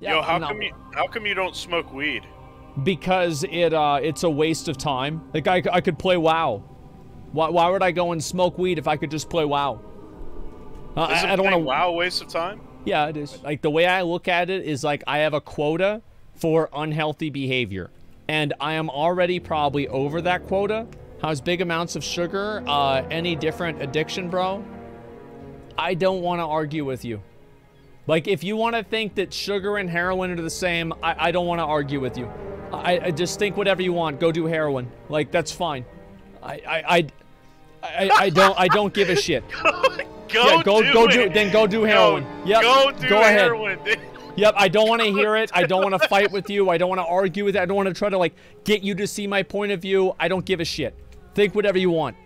Yeah, Yo, how come you how come you don't smoke weed? because it uh it's a waste of time. Like I, I could play WoW. Why, why would I go and smoke weed if I could just play WoW? Uh, I, I don't want to. WoW waste of time? Yeah, it is. Like the way I look at it is like I have a quota for unhealthy behavior, and I am already probably over that quota. How's big amounts of sugar? Uh, any different addiction, bro? I don't want to argue with you. Like if you want to think that sugar and heroin are the same, I, I don't want to argue with you. I, I just think whatever you want. Go do heroin. Like that's fine. I I I, I, I don't I don't give a shit. go yeah, go do go it. do then go do heroin. yep. Go do go ahead. heroin. Yep, I don't want to hear it. I don't want to fight with you. I don't want to argue with it. I don't want to try to like get you to see my point of view. I don't give a shit. Think whatever you want.